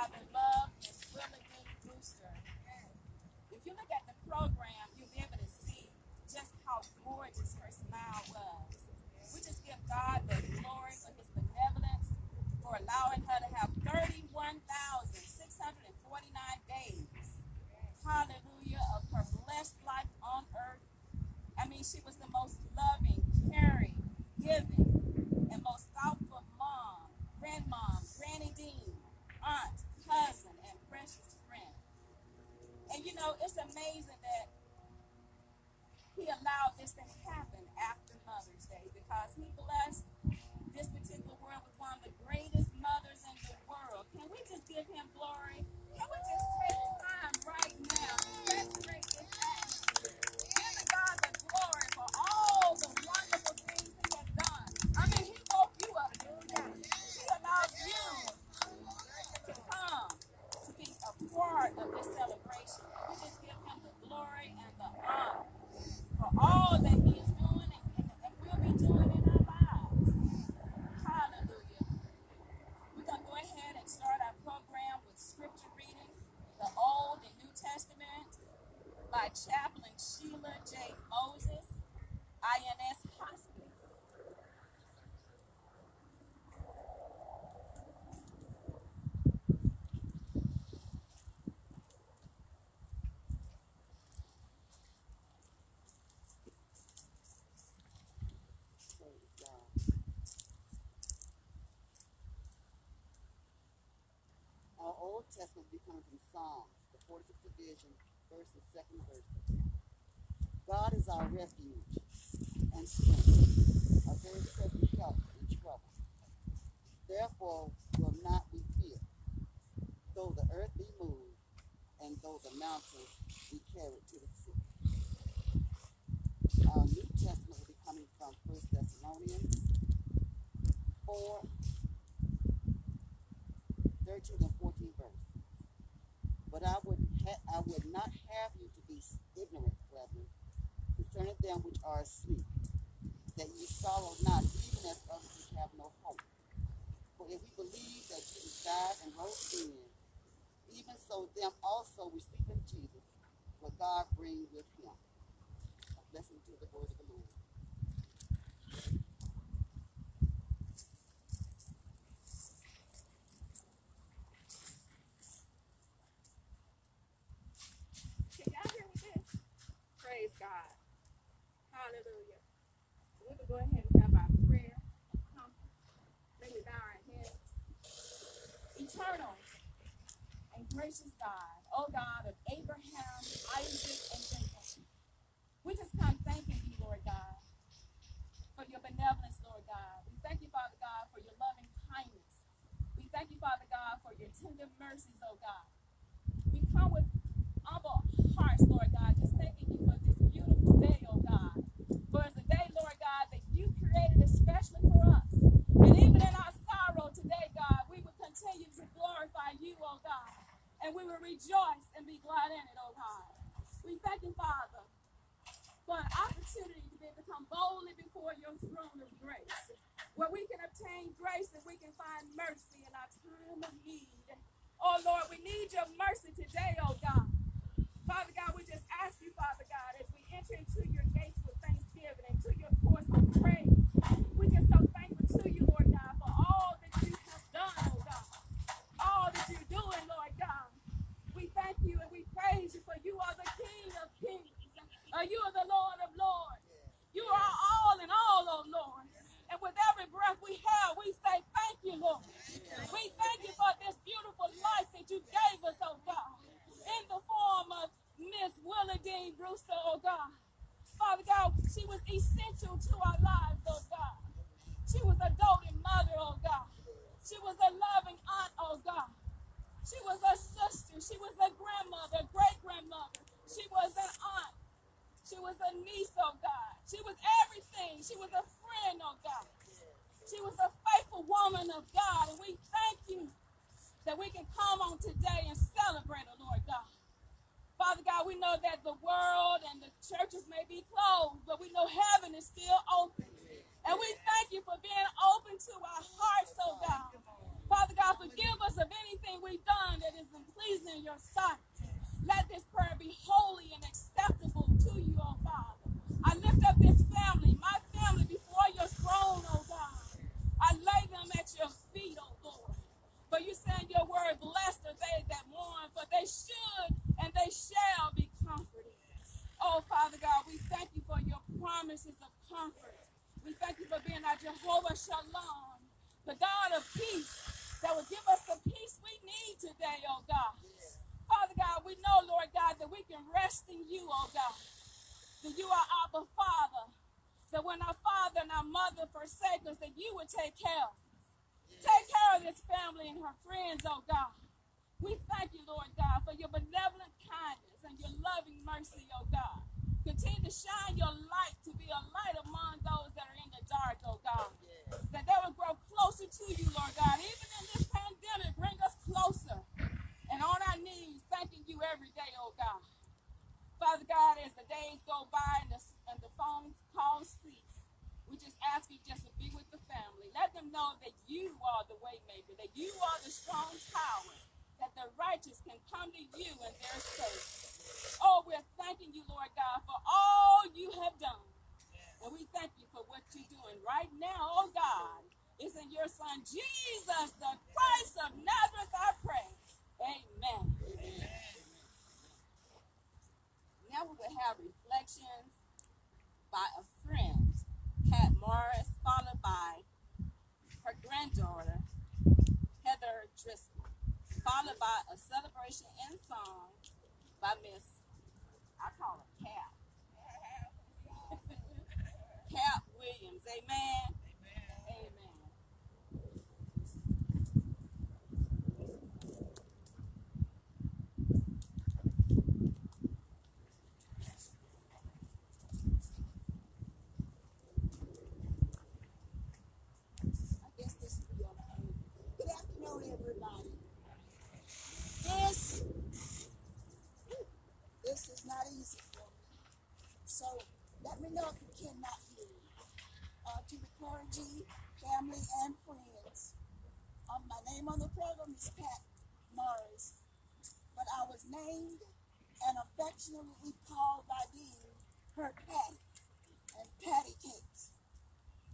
Father loved Miss Willa D. Brewster. If you look at the program, you'll be able to see just how gorgeous her smile was. We just give God the glory for his benevolence, for allowing her to have 31,649 days. Hallelujah, of her blessed life on earth. I mean, she was the most loving, caring, giving, and most thoughtful mom, grandmom, granny dean, aunt, cousin, and precious friend. And you know, it's amazing that he allowed this to happen after Mother's Day because he blessed this particular world with one of the greatest mothers in the world. Can we just give him glory? Can we just take time right now to saturate this atmosphere? Give God the glory for all the wonderful things he has done. I mean, he woke you up. He allowed you to come to be a part of this celebration. We just give him the glory and the honor for all that he is doing and, and, will be doing in our lives. Hallelujah. We're going to go ahead and start our program with scripture reading, the Old and New Testament by Chaplain Sheila J. Moses, INS Hospital. Old Testament will be coming from Psalms, the 46th division, first and second verse. God is our refuge and strength, a very present help in trouble. Therefore will not be fear, though the earth be moved, and though the mountains be carried to the sea. Our New Testament will be coming from 1 Thessalonians 4, 13 and 14 verse. But I would ha- I would not have you to be ignorant, brethren, concerning them which are asleep, that ye sorrow not, even as others which have no hope. For if we believe that Jesus died and rose again, even so them also which sleep in Jesus will God bring with him. A blessing to the word of the Lord. Can y'all hear me this? Praise God. Hallelujah. We will go ahead and have our prayer. Come. Let me bow our heads. Eternal and gracious God, oh God of Abraham, Isaac, and Jacob, we just come thanking you, Lord God, for your benevolence, Lord God. We thank you, Father God, for your loving kindness. We thank you, Father God, for your tender mercies, oh God. We come with humble hearts, Lord God, just thanking you for this beautiful day, oh God. For it's a day, Lord God, that you created especially for us. And even in our sorrow today, God, we will continue to glorify you, oh God. And we will rejoice and be glad in it, oh God. We thank you, Father, for an opportunity to be able come boldly before your throne of grace, where we can obtain grace and we can find mercy in our time of need. Oh Lord, we need your mercy today, oh God. Father God, we just ask you, Father God, as we enter into your gates with thanksgiving and to your courts with praise, we just so thankful to you, Lord God, for all that you have done, oh God. All that you're doing, Lord God. We thank you and we praise you for you are the King of kings. Uh, you are the Lord of lords. You are all in all, oh Lord. And with every breath we have, we say thank you, Lord. We thank you for this beautiful life that you gave us, oh God, in the form of Miss Willa Dean Brewster, oh God. Father God, she was essential to our lives, oh God. She was a doting mother, oh God. She was a loving aunt, oh God. She was a sister. She was a grandmother, great grandmother. She was an aunt. She was a niece, oh God. She was everything. She was a friend, oh God. She was a faithful woman of God. And we thank you that we can come on today and celebrate her, Lord God. Father God, we know that the world and the churches may be closed, but we know Have reflections by a friend, Kat Morris, followed by her granddaughter, Heather Driscoll, followed by a celebration in song by Miss, I call her Kat. Kat Williams. Amen. I guess this is your name. Good afternoon, everybody. This, this is not easy for me. So let me know if you cannot hear me. Uh, to the clergy, family, and friends. Um, my name on the is Pat Morris, but I was named and affectionately called by being her Patty and Patty Cakes.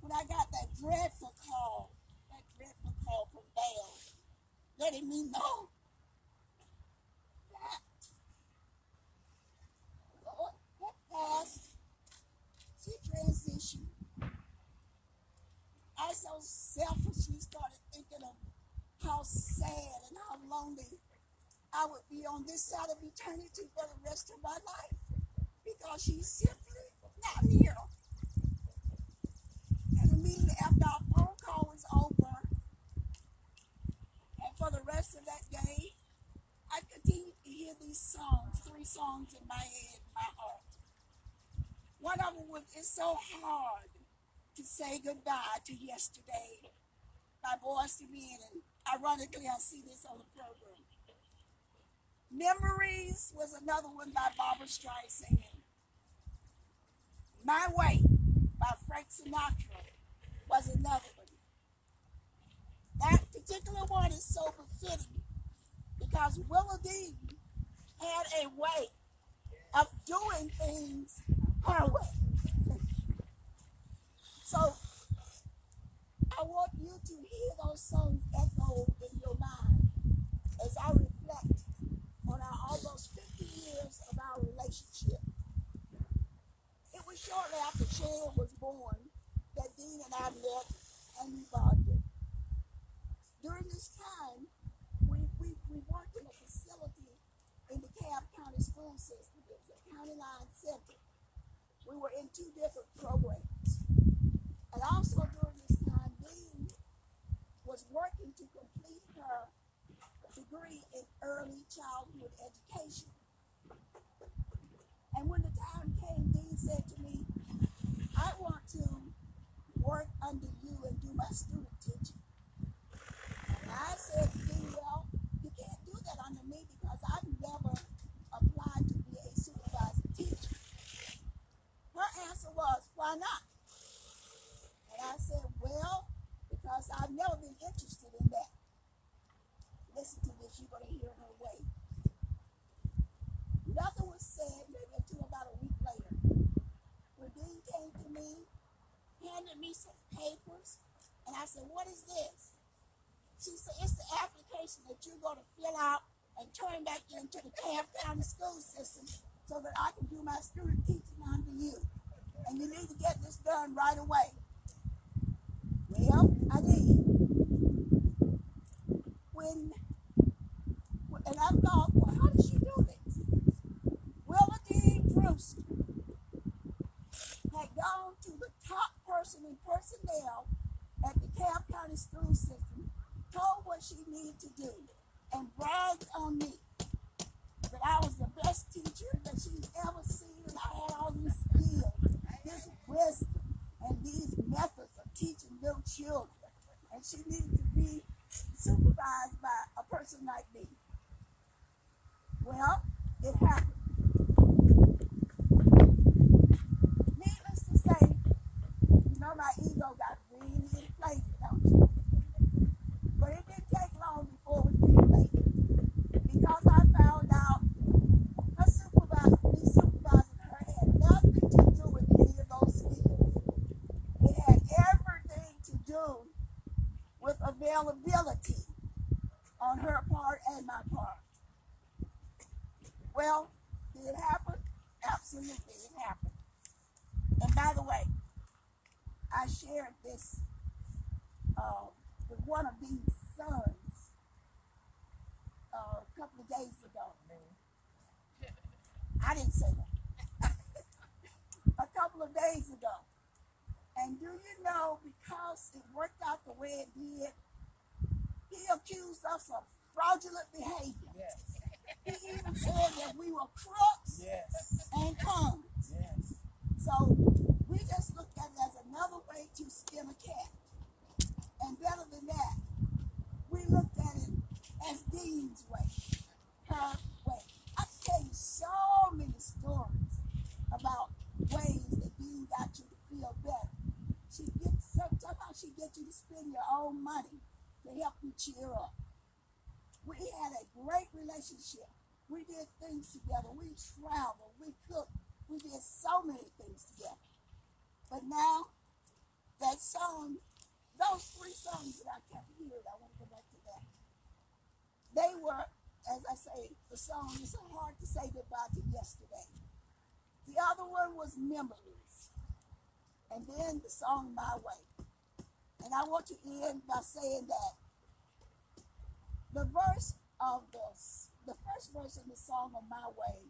When I got that dreadful call, that dreadful call from Bell, letting me know that Lord had passed, she transitioned. I so selfishly started thinking of how sad and how lonely I would be on this side of eternity for the rest of my life because she's simply not here. And immediately after our phone call was over, and for the rest of that day, I continued to hear these songs, three songs in my head, my heart. One of them was It's So Hard to Say Goodbye to Yesterday by Boyz II Men, and ironically, I see this on the program. Memories was another one by Barbra Streisand. My Way by Frank Sinatra was another one. That particular one is so befitting because Willa Dean had a way of doing things her way. so I want those songs echo in your mind as I reflect on our almost 50 years of our relationship. It was shortly after Cher was born that Dean and I met and we bonded. During this time, we, we, we worked in a facility in the Cobb County school system. It was a county line center. We were in two different programs. And also during was working to complete her degree in early childhood education. And when the time came, Dean said to me, I want to work under you and do my student teaching. And I said, Dean, well, you can't do that under me because I've never applied to be a supervising teacher. Her answer was, why not? And I said, well, because I've never been interested in that. Listen to this, you're going to hear her way. Nothing was said maybe until about a week later. When Dean came to me, handed me some papers, and I said, What is this? She said, It's the application that you're going to fill out and turn back into the Cobb County school system so that I can do my student teaching under you. And you need to get this done right away. Well, I did. When, and I thought, well, how did she do this? Willa Dean Brewster had gone to the top person in personnel at the Cobb County School System, told what she needed to do, and bragged on me that I was the best teacher that she's ever seen, and I had all these skills, this wisdom, and these methods of teaching little children. And she needed to be supervised by a person like me. Well, it happened. Needless to say, you know my ego got really inflated, don't you? But it didn't take long before it was inflated. Because I found out her supervisor, me supervising her had nothing to do with any of those skills. It had everything to do with availability on her part and my part. Well, did it happen? Absolutely, it happened. And by the way, I shared this uh, with one of these sons uh, a couple of days ago. I didn't say that. a couple of days ago. And do you know, because it worked out the way it did, he accused us of fraudulent behavior. Yes. He even said that we were crooks Yes. and cons. Yes. So we just looked at it as another way to skin a cat. And better than that, we looked at it as Dean's way, her way. I can tell you so many stories about ways that Dean got you to feel better. She gets somehow she gets you to spend your own money to help you cheer up. We had a great relationship. We did things together. We traveled. We cooked. We did so many things together. But now, that song, those three songs that I kept hearing, I want to go back to that. They were, as I say, the song is so hard to say goodbye to yesterday. The other one was Memories. And then the song My Way. And I want to end by saying that the verse of the, the first verse of the song of My Way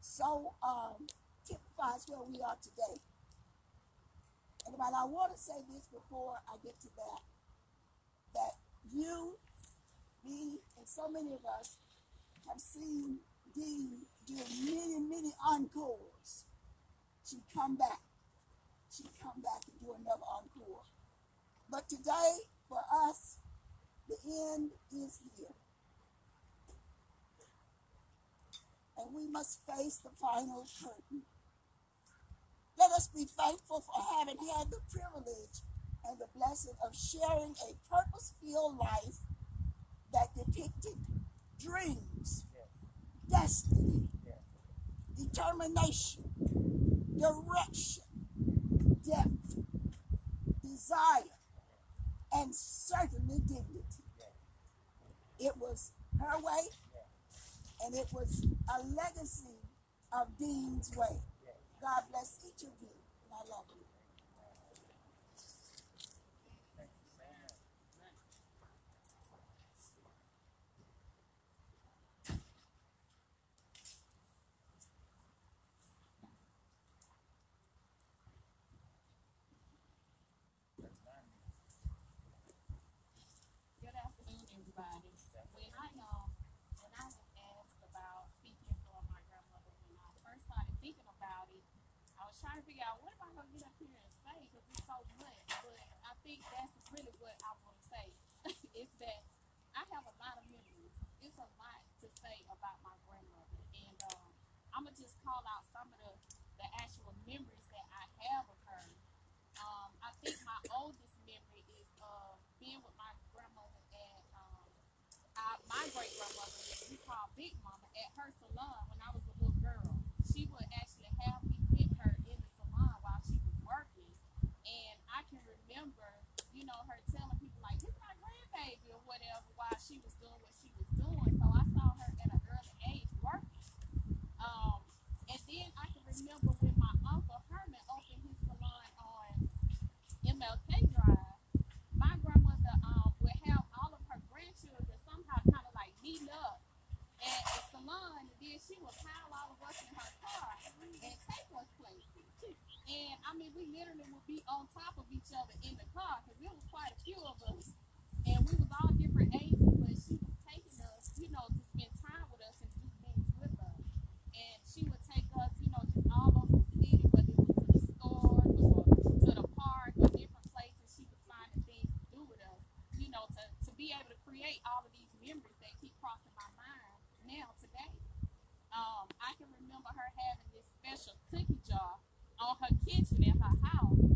so um, typifies where we are today. And I want to say this before I get to that, that you, me, and so many of us have seen Dean do many, many encores. She'd come back. She'd come back and do another encore. But today, for us, the end is here. And we must face the final curtain. Let us be thankful for having had the privilege and the blessing of sharing a purpose filled life that depicted dreams, destiny, determination, direction, depth, desire, and certainly dignity. It was her way, and it was a legacy of Dean's way. God bless each of you, and I love you. Good afternoon, everybody. When I um when I was asked about speaking for my grandmother, when I first started thinking about it, I was trying to figure out what am I gonna get up here and say because it's so much. But I think that's really what I want to say. is that I have a lot of memories. It's a lot to say about my grandmother, and um, I'm gonna just call out some of the the actual memories that I have of her. Um, I think my oldest memory is uh, being with my grandmother at um, uh, my great she was doing what she was doing. So I saw her at an early age working. Um, and then I can remember when my uncle Herman opened his salon on MLK Drive, my grandmother um, would have all of her grandchildren somehow kind of like meet up at the salon, and then she would pile all of us in her car and take us places. And I mean, we literally would be on top of each other in the car because there was quite a few of us, and we was all different ages. Remember her having this special cookie jar on her kitchen in her house.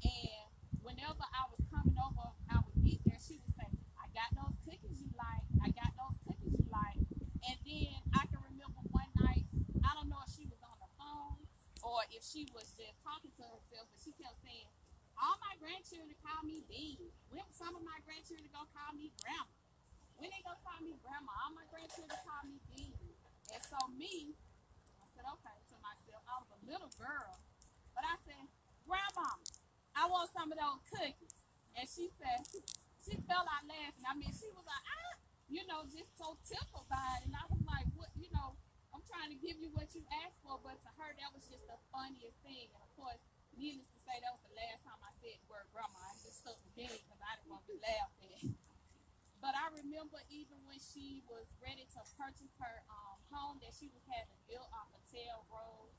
And whenever I was coming over, I would eat there, she would say, I got those cookies you like. I got those cookies you like. And then I can remember one night, I don't know if she was on the phone or if she was just talking to herself, but she kept saying, All my grandchildren call me Dean. When some of my grandchildren gonna call me grandma. When they gonna call me grandma? All my grandchildren call me Dean. And so me, I said, okay, to myself, I was a little girl. But I said, Grandma, I some of those cookies. And she said, she fell out laughing. I mean, she was like, ah, you know, just so tickled by it. And I was like, what, you know, I'm trying to give you what you asked for. But to her, that was just the funniest thing. And of course, needless to say, that was the last time I said the word grandma. I just stuck with me because I didn't want to be laughed at. But I remember even when she was ready to purchase her um, home that she was having built off of Tail Road,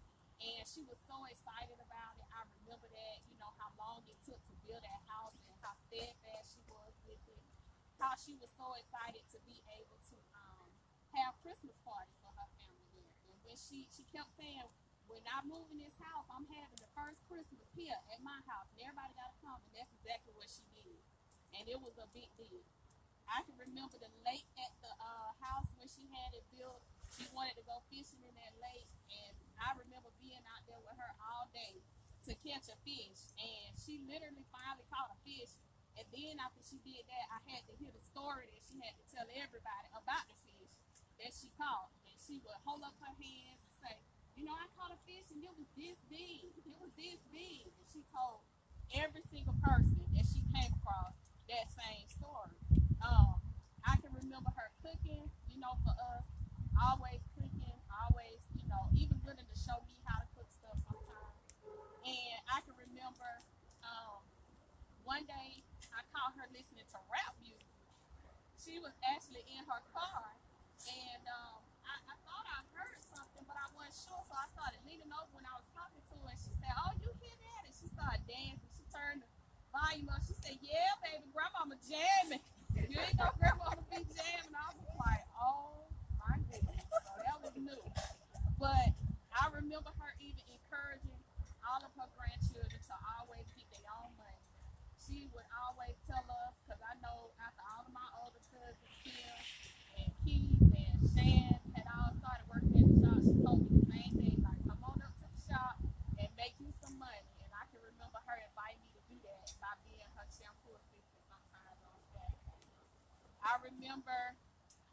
and she was so excited about it. I remember that, you know, how long it took to build that house and how steadfast she was with it. How she was so excited to be able to um, have Christmas parties for her family there. And when she she kept saying, when I move in this house, I'm having the first Christmas here at my house, and everybody got to come, and that's exactly what she did. And it was a big deal. I can remember the lake at the uh, house when she had it built. She wanted to go fishing in that lake, and I remember being out there with her all day to catch a fish. And she literally finally caught a fish. And then after she did that, I had to hear the story that she had to tell everybody about the fish that she caught. And she would hold up her hands and say, "You know, I caught a fish, and it was this big. It was this big." And she told every single person that she came across that same story. Um, I can remember her cooking, you know, for us, always cooking, always, you know, even show me how to cook stuff sometimes. And I can remember um, one day I caught her listening to rap music. She was actually in her car, and um, I, I thought I heard something, but I wasn't sure, so I started leaning over when I was talking to her, and she said, "Oh, you hear that?" And she started dancing. She turned the volume up. She said, "Yeah, baby, grandmama jamming." You ain't no grandma to be jamming. I was like, oh my goodness. So that was new. But I remember her even encouraging all of her grandchildren to always get their own money. She would always tell us, because I know after all of my older cousins, Kim and Keith and Shan had all started working at the shop, she told me the same thing, like, come on up to the shop and make you some money. And I can remember her inviting me to do that by being her shampoo assistant sometimes on Saturday. I remember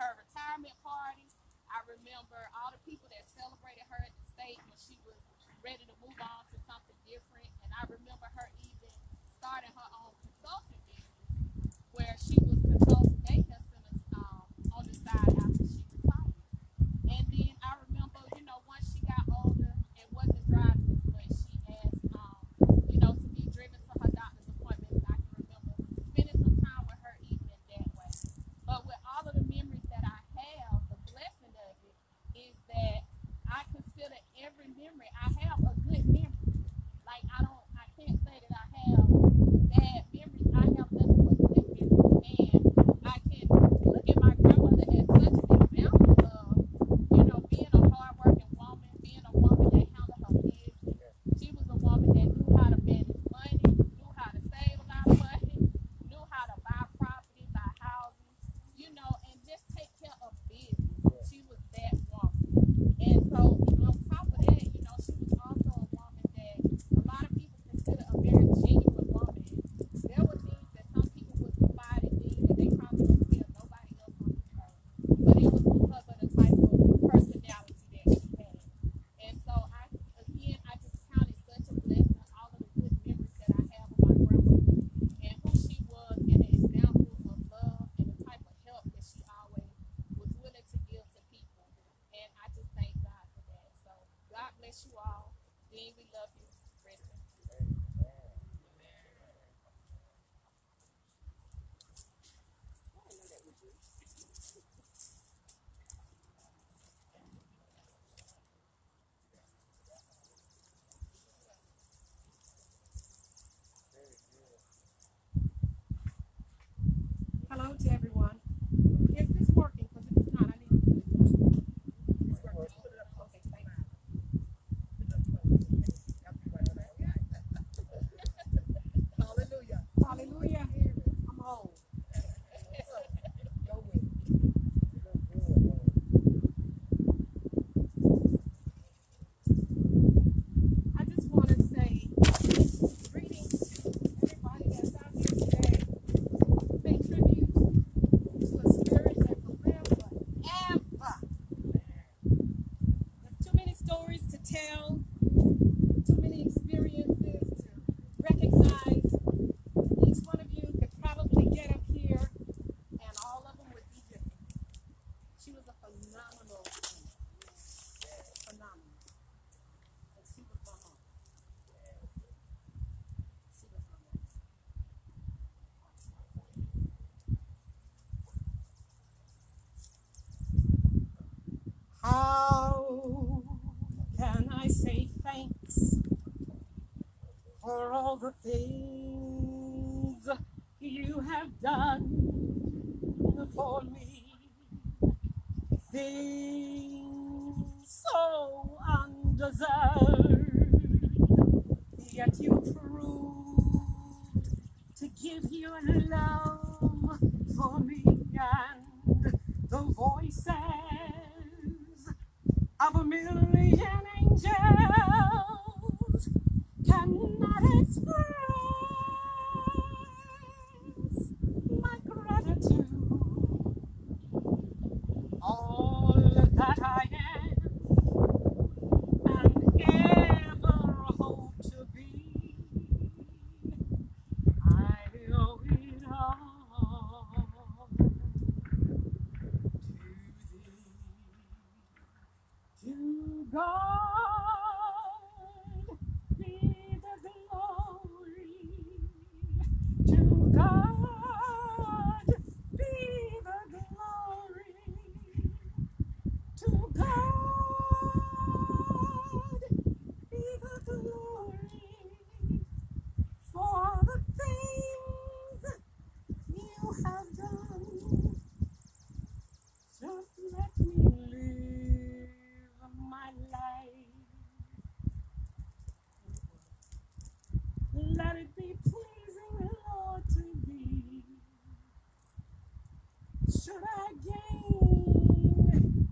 her retirement party. I remember all the people that celebrated her at state when she was ready to move on to something different. And I remember her even starting her own consulting business where she was tell. Too many the things you have done for me. Things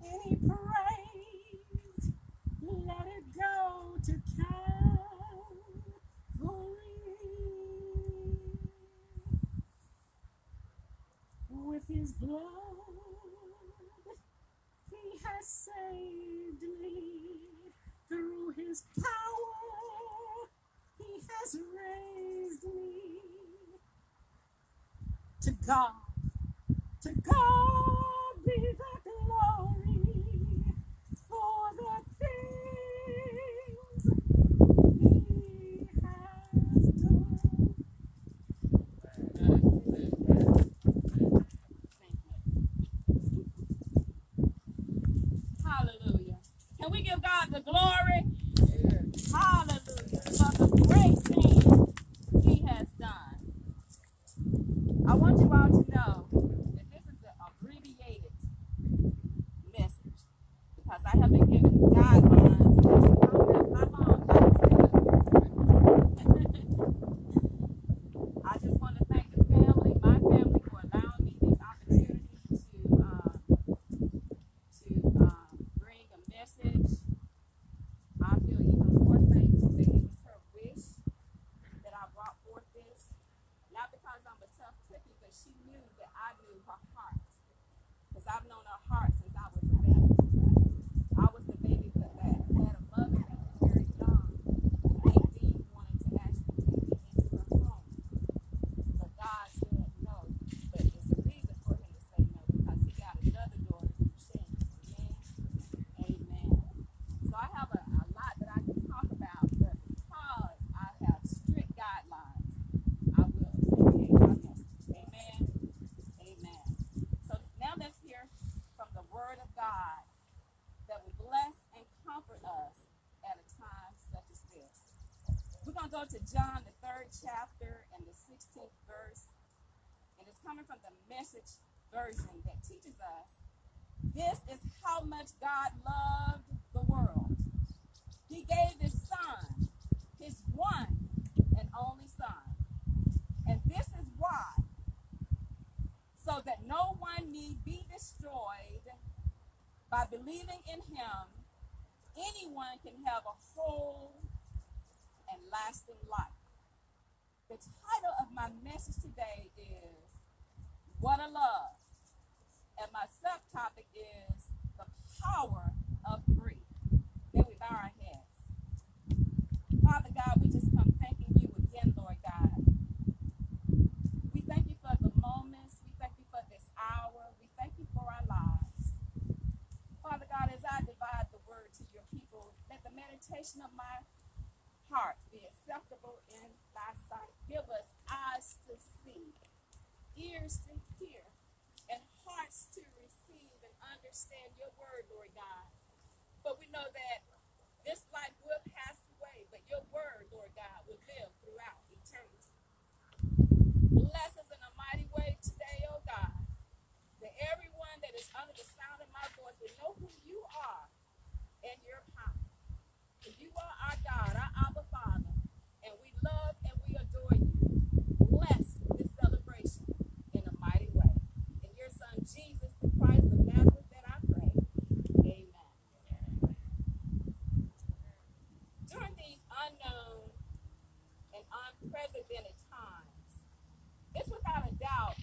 any praise. Let it go to Calvary with His blood. He has saved me through His power. He has raised me to God. To God. go to John, the third chapter and the 16th verse, and it's coming from the message version that teaches us this is how much God loved the world. He gave his son, his one and only son. And this is why, so that no one need be destroyed by believing in him, anyone can have a whole lasting life. The title of my message today is What a Love. And my subtopic is The Power of Grief. May we bow our heads. Father God, we just come thanking you again, Lord God. We thank you for the moments. We thank you for this hour. We thank you for our lives. Father God, as I divide the word to your people, let the meditation of my heart be acceptable in thy sight. Give us eyes to see, ears to hear, and hearts to receive and understand your word, Lord God. But we know that this life will pass away, but your word, Lord God, will live throughout eternity. Bless us in a mighty way today, oh God. That everyone that is under the sound of my voice will know who you are and your power. For you are our God, our Abba Father, and we love and we adore you. Bless this celebration in a mighty way. In your Son, Jesus the Christ of Nazareth, that I pray. Amen. During these unknown and unprecedented times, it's without a doubt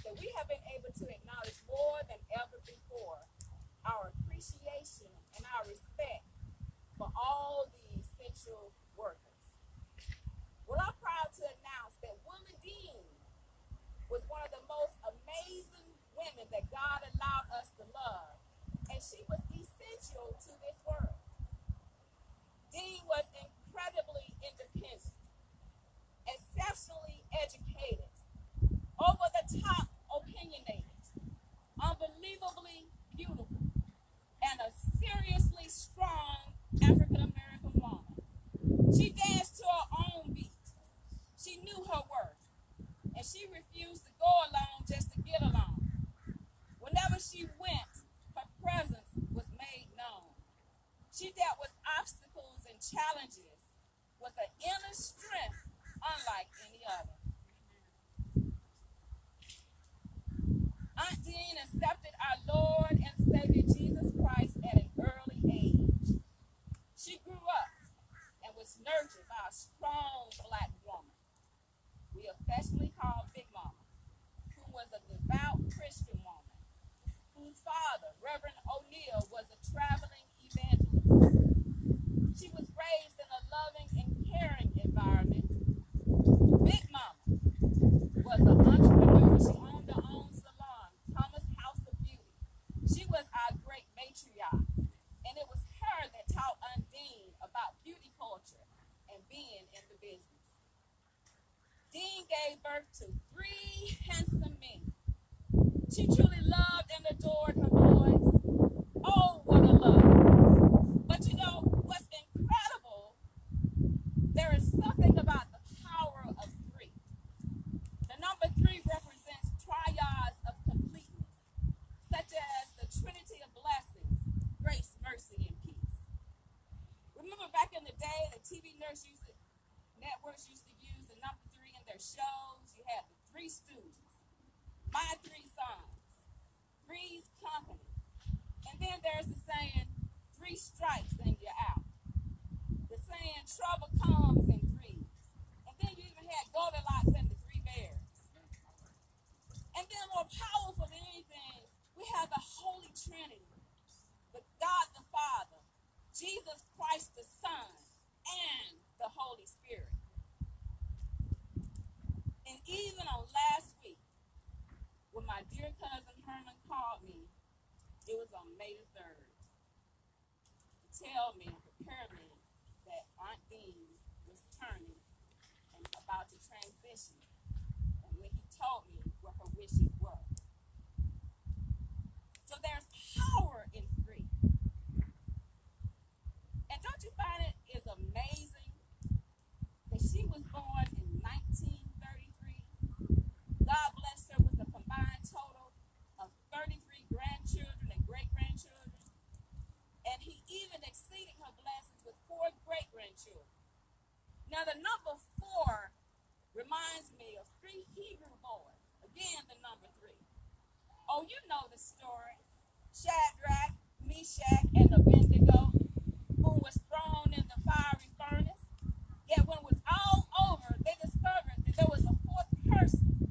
that we have been able to acknowledge more than ever before our appreciation and our respect for all the essential workers. Well, I'm proud to announce that Willa Dean was one of the most amazing women that God allowed us to love, and she was essential to this world. Dean was incredibly independent, exceptionally educated, over the top opinionated, unbelievably beautiful, and a seriously strong African American woman. She danced to her own beat. She knew her worth, and she refused to go along just to get along. She went, her presence was made known. She dealt with obstacles and challenges with an inner strength unlike any other. Aunt Dean accepted our Lord and Savior Jesus Christ at an early age. She grew up and was nurtured by a strong black woman. We affectionately called Big Mama, who was a devout Christian woman, father, Reverend O'Neill, was a traveling evangelist. She was raised in a loving and caring environment. Big Mama was an entrepreneur. She owned her own salon, Thomas House of Beauty. She was our great matriarch, and it was her that taught Aunt Dean about beauty culture and being in the business. Dean gave birth to three handsome men. She truly loved and adored her boys. Oh, what a love. But you know, what's incredible, there is something about the power of three. The number three represents triads of completeness, such as the trinity of blessings, grace, mercy, and peace. Remember back in the day, the TV nurse used to, networks used to use the number three in their shows. You had the Three Stooges, My Three Sons, Three's Company. And then there's the saying, three strikes and you're out. The saying, trouble comes in threes. And then you even had Goldilocks and the Three Bears. And then more powerful than anything, we have the Holy Trinity, the God the Father, Jesus Christ the Son, and the Holy Spirit. And even on last when my dear cousin Herman called me, it was on May the 3rd, to tell me prepare me that Aunt Dean was turning and about to transition. And when he told me what her wishes were. So there's power four great grandchildren. Now, the number four reminds me of three Hebrew boys. Again, the number three. Oh, you know the story. Shadrach, Meshach, and Abednego, who was thrown in the fiery furnace. Yet when it was all over, they discovered that there was a fourth person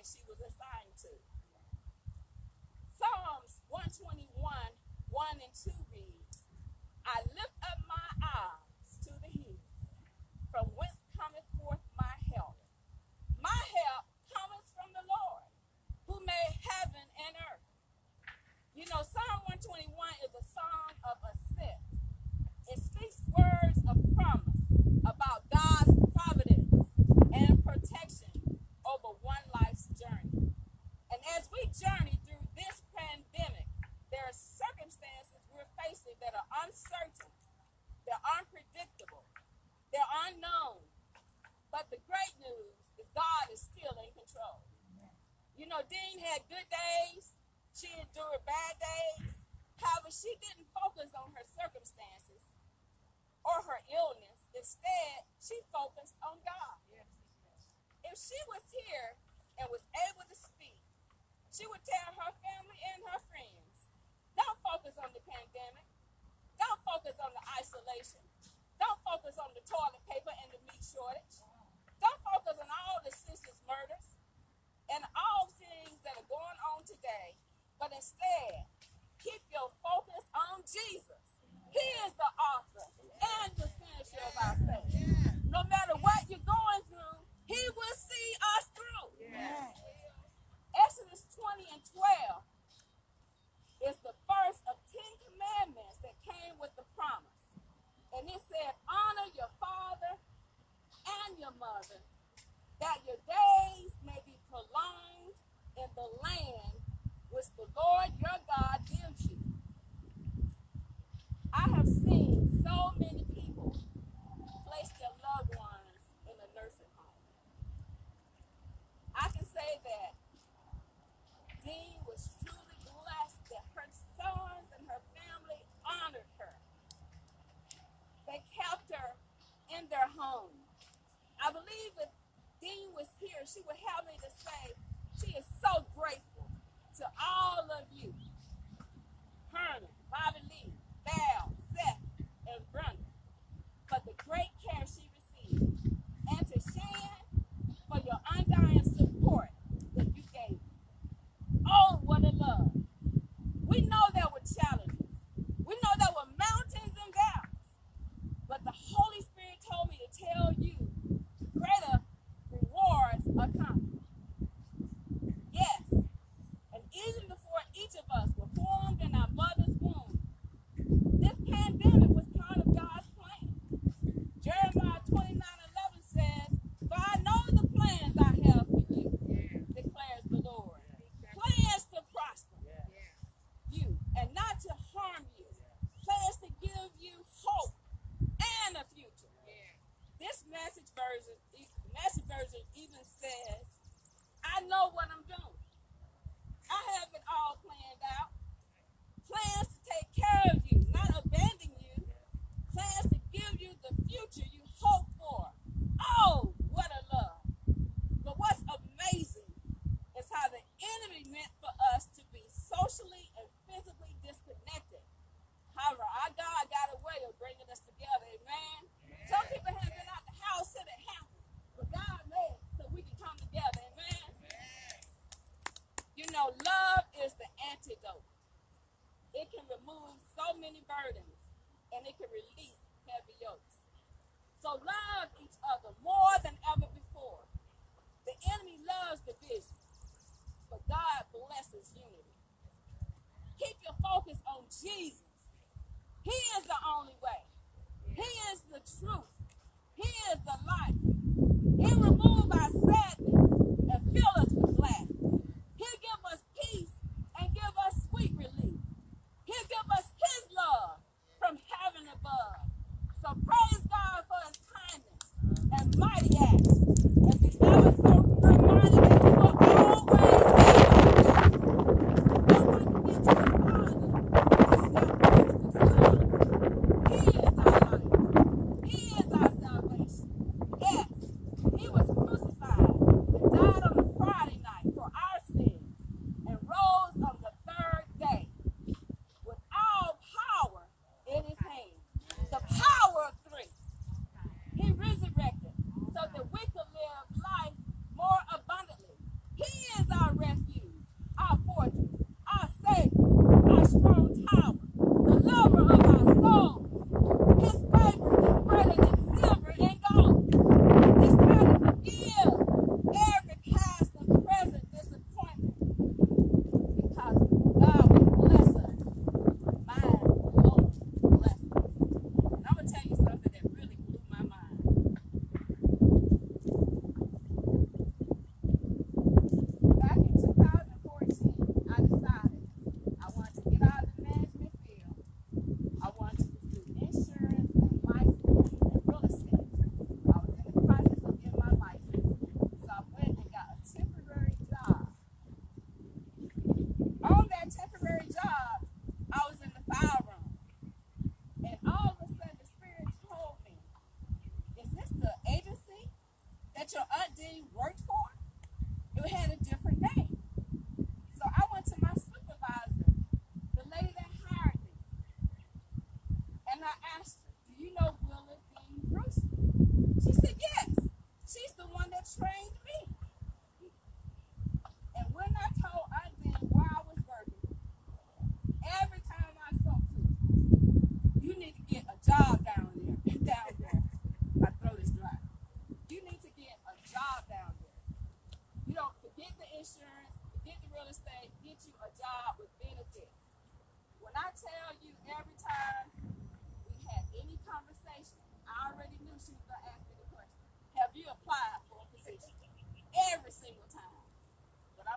that she was a say that Dean was truly blessed that her sons and her family honored her. They kept her in their home. I believe if Dean was here, she would have me to say she is so grateful to all of you. Herman, Bobby Lee, Val, Seth, and Brenda for the great tell you, greater rewards are coming. many burdens and it can release heavy yokes. So love each other more than ever before. The enemy loves division, but God blesses unity. Keep your focus on Jesus. He is the only way. He is the truth. He is the life. He removed our sin.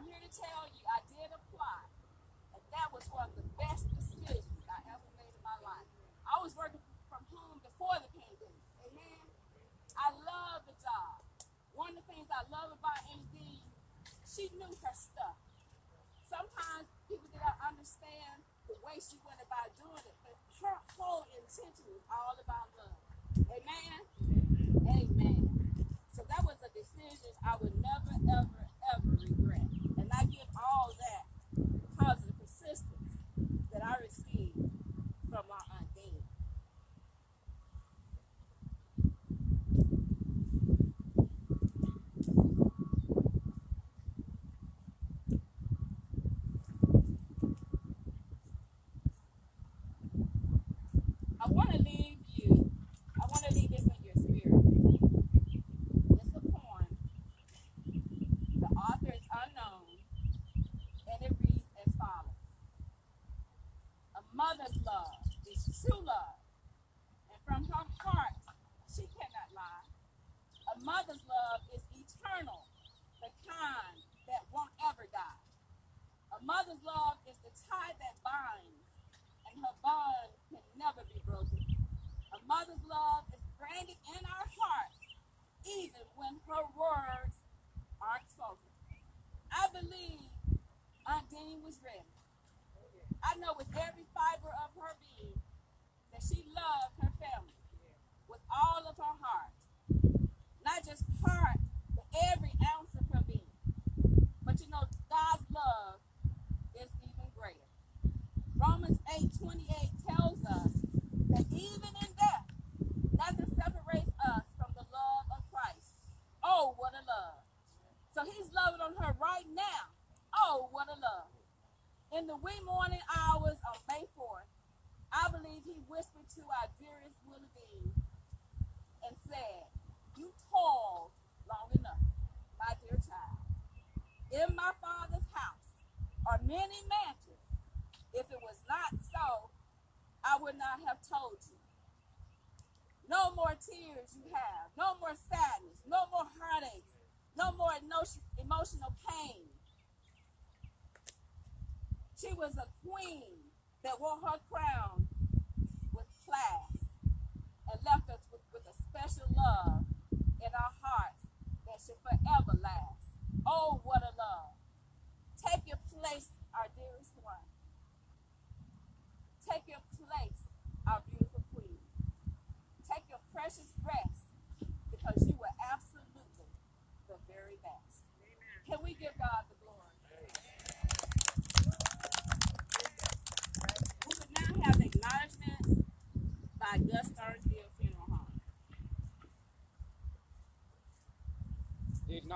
I'm here to tell you I did apply, and that was one of the best decisions I ever made in my life. I was working from home before the pandemic. Amen. I love the job. One of the things I love about MD, she knew her stuff. Sometimes people did not understand the way she went about doing it, but her whole intention was all about love. Amen. Amen. So that was a decision I would never, ever, ever regret all that positive persistence that I received. love is eternal, the kind that won't ever die. A mother's love is the tie that binds, and her bond can never be broken. A mother's love is branded in our hearts, even when her words aren't spoken. I believe Aunt Dean was ready. I know with every fiber of her being that she loved her family with all of her heart. Not just part, but every ounce of her being. But you know, God's love is even greater. Romans 8 28 tells us that even in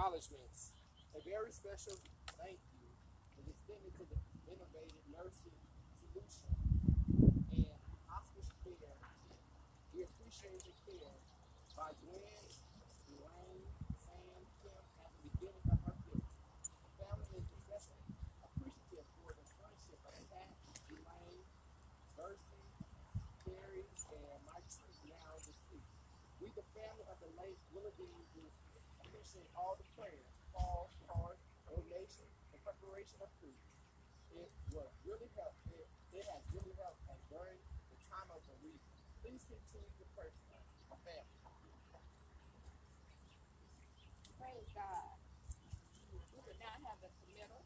acknowledgments. A very special thank you is extended to the innovative nursing solution and hospice care. We appreciate the care by Gwen, Elaine, Sam, Kim at the beginning of her care. Family is especially appreciative for the friendship of Pat, Elaine, Mercy, Terry, and my now deceased. We the family of the late Willoughby Appreciate all the prayers, calls, cards, donations, and preparation of food. It was really helped. It, it has really helped during the time of bereavement. Please continue to pray for us, family. Praise God. We will now have the committal.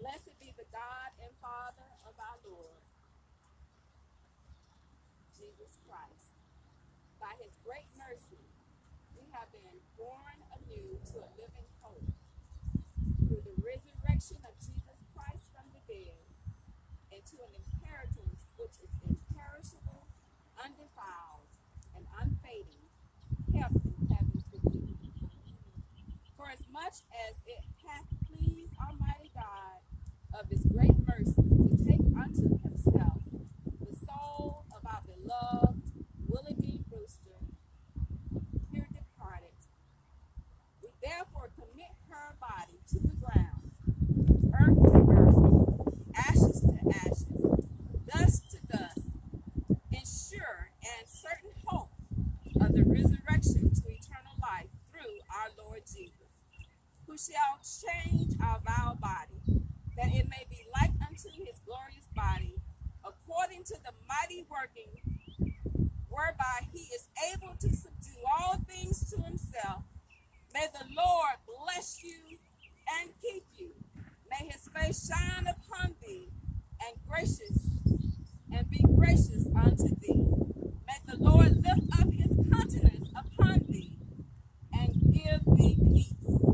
Blessed be the God and Father of our Lord, Jesus Christ. By his great mercy, we have been born anew to a living hope through the resurrection of Jesus Christ from the dead and to an inheritance which is imperishable, undefiled, and unfading, kept in heaven for you. For as much as it hath pleased Almighty God of his great mercy unto himself the soul of our beloved Willa D. Brewster, here departed, we therefore commit her body to the ground, earth to earth, ashes to ashes, dust to dust, in sure and certain hope of the resurrection to eternal life through our Lord Jesus, who shall change our vile body, that it may be like unto his body, according to the mighty working whereby he is able to subdue all things to himself. May the Lord bless you and keep you. May his face shine upon thee and gracious and be gracious unto thee. May the Lord lift up his countenance upon thee and give thee peace.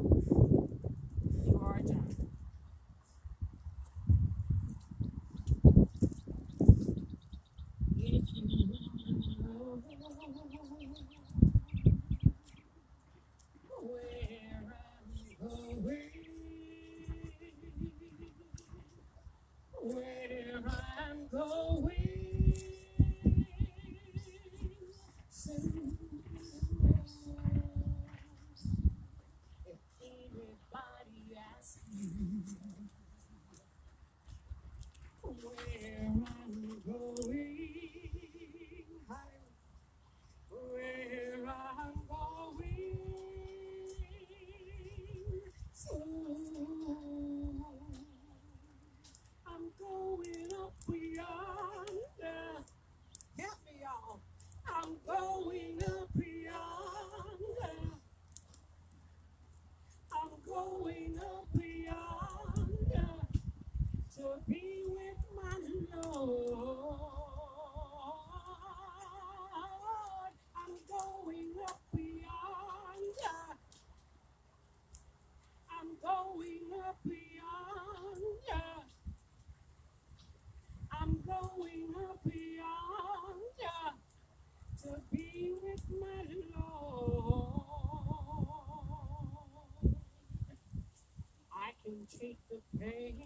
Take the pain,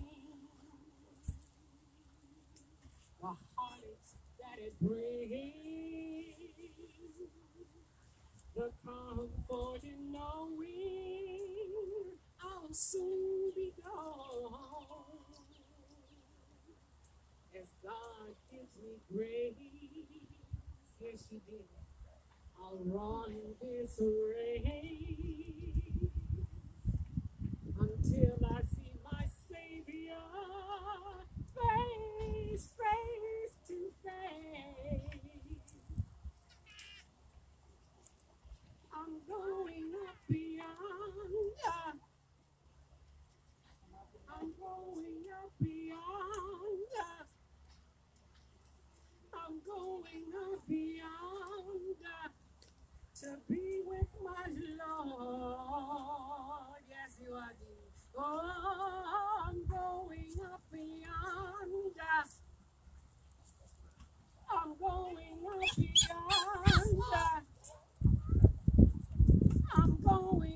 the heartaches that it brings, the comfort in knowing I'll soon be gone. As God gives me grace, yes, He did. I'll run this race until I see my Savior face, face to face. I'm going up beyond. I'm going up beyond. I'm going up beyond uh, to be with my Lord. Yes, you are. dear. Oh, uh, I'm going up beyond. Uh, I'm going up beyond. I'm going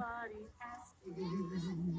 Nobody asking.